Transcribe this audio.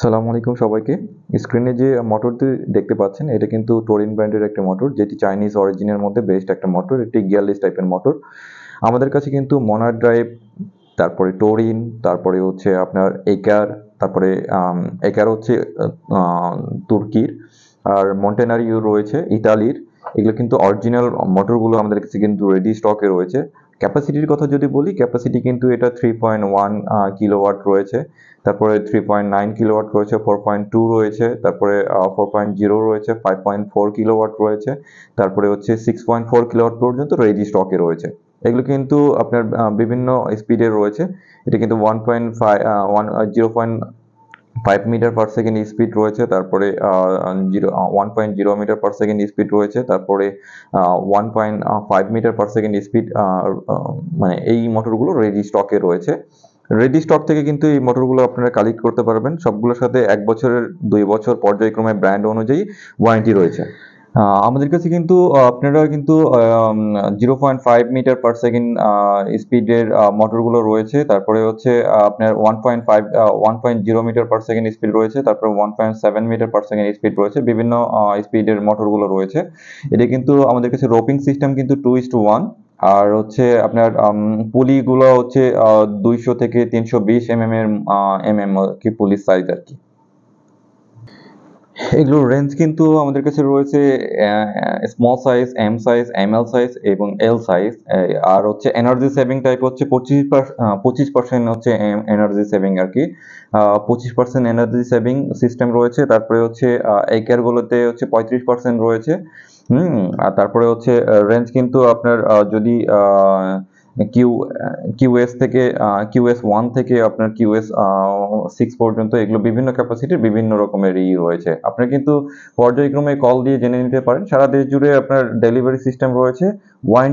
সালামু আলাইকুম সবাইকে। স্ক্রিনে যে মোটরটি দেখতে পাচ্ছেন, এটা কিন্তু টোরিন ব্র্যান্ডের একটা মোটর, যেটি চাইনিজ অরিজিনের মধ্যে বেস্ট একটা মোটর একটি গিয়ারলেস টাইপের মোটর। আমাদের কাছে কিন্তু মনার ড্রাইভ তারপরে টোরিন তারপরে হচ্ছে আপনার একার তারপরে একার হচ্ছে তুর্কির, আর মন্টেনারিও রয়েছে, ইতালির। এগুলো কিন্তু অরিজিনাল মোটরগুলো আমাদের কাছে কিন্তু রেডি স্টকে রয়েছে। ক্যাপাসিটির কথা যদি বলি ক্যাপাসিটি কিন্তু এটা থ্রি পয়েন্ট ওয়ান কিলোওয়াট রয়েছে। তারপরে থ্রি পয়েন্ট নাইন কিলোওয়াট রয়েছে ফোর পয়েন্ট টু রয়েছে, তারপরে ফোর পয়েন্ট জিরো রয়েছে ফাইভ পয়েন্ট ফোর কিলোওয়াট রয়েছে, তারপরে হচ্ছে সিক্স পয়েন্ট ফোর কিলোওয়াট পর্যন্ত রেডি স্টকে রয়েছে। এগুলো কিন্তু আপনার বিভিন্ন স্পিডে রয়েছে। এটা কিন্তু one point five one zero point five metre per second speed রয়েছে, তারপরে zero one point zero metre per second speed রয়েছে, তারপরে one point five metre per second speed মানে এই মোটরগুলো রেডি স্টকে রয়েছে। রেডি স্টক থেকে কিন্তু এই মোটরগুলো আপনারা কালেক্ট করতে পারবেন। সবগুলোর সাথে এক বছরের, দুই বছর পর্যায়ক্রমে ব্র্যান্ড অনুযায়ী ওয়ারেন্টি রয়েছে। আমাদের কাছে কিন্তু আপনারা কিন্তু zero point five metre per second স্পিডের মোটরগুলো রয়েছে। তারপরে হচ্ছে আপনার one point five one point zero metre per second speed রয়েছে। তারপরে one point seven metre per second speed রয়েছে। বিভিন্ন স্পিডের মোটরগুলো রয়েছে। এটা কিন্তু আমাদের কাছে রোপিং সিস্টেম কিন্তু টু ইস টু ওয়ান আর হচ্ছে আপনার পুলিগুলো হচ্ছে দুইশো থেকে তিনশো বিশ এম এম এর এম এম কি পুলিশ সাইজ আর কি। এগুলোর রেঞ্জ কিন্তু আমাদের কাছে রয়েছে small size M size M L size এবং এল সাইজ আর হচ্ছে এনার্জি সেভিং টাইপ হচ্ছে পঁচিশ পঁচিশ পার্সেন্ট হচ্ছে এনার্জি সেভিং আর কি। পঁচিশ পার্সেন্ট এনার্জি সেভিং সিস্টেম রয়েছে, তারপরে হচ্ছে একেরগুলোতে হচ্ছে পঁয়ত্রিশ পার্সেন্ট রয়েছে। হুম, আর তারপরে হচ্ছে রেঞ্জ কিন্তু আপনার যদি কিউ কিউএস থেকে কিউএস ওয়ান থেকে আপনার কিউএস সিক্স পর্যন্ত এগুলো বিভিন্ন ক্যাপাসিটির বিভিন্ন রকমের ই রয়েছে। আপনি কিন্তু পর্যায়ক্রমে কল দিয়ে জেনে নিতে পারেন। সারা দেশ জুড়ে আপনার ডেলিভারি সিস্টেম রয়েছে। ওয়ারেন্টি